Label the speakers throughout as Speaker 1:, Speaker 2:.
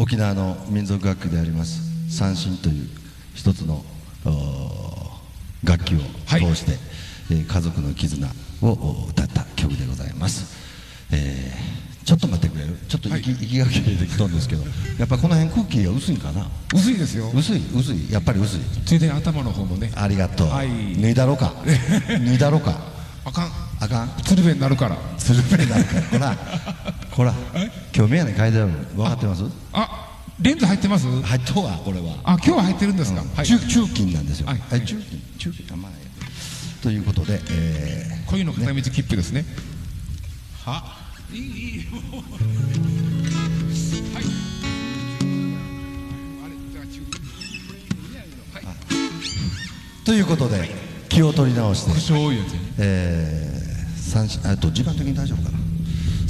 Speaker 1: 沖縄の民族楽器であります三振という一つの楽器を通して、はい、えー、家族の絆を歌った曲でございます、えー、ちょっと待ってくれるちょっと息,、息が切れてきたんですけどやっぱこの辺空気が薄いかな？
Speaker 2: 薄いですよ。
Speaker 1: 薄い薄い。やっぱり薄い。
Speaker 2: ついで頭の方もね。
Speaker 1: ありがとう、はい、脱いだろか？脱いだろか？
Speaker 2: あかん。
Speaker 1: あかん。
Speaker 2: 鶴瓶になるから。
Speaker 1: 鶴瓶になるから。ほらほら今日眼鏡変えてあるの分かってます？
Speaker 2: あレンズ入ってます？
Speaker 1: 入っとはこれは。
Speaker 2: あ今日は入ってるんですか、うん。
Speaker 1: はい、中中金なんですよ、はい、はい、中金中金あまあということで、え
Speaker 2: ー、恋の片道切符ですね。はいいい。
Speaker 1: はい。ということで気を取り直して、えー、三あと時間的に大丈夫かな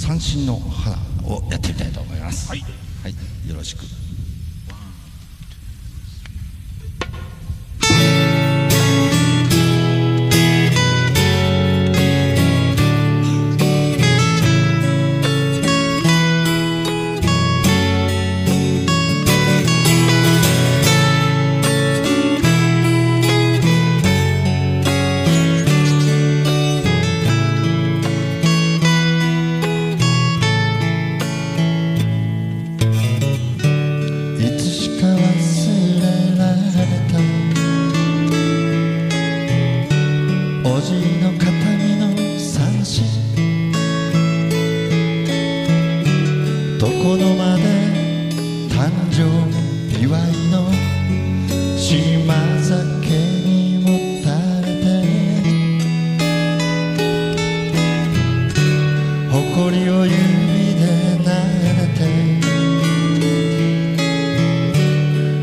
Speaker 1: 三振の花をやってみたいと思います。はい、はい、よろしく。
Speaker 2: 誕生祝いの島酒にもたれて誇りを指で撫でて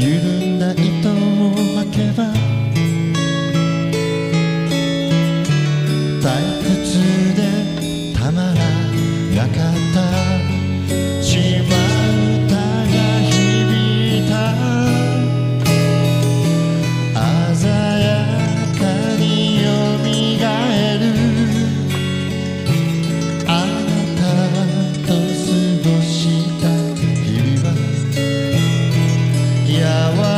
Speaker 2: 緩んだ糸を巻けば大 yeah.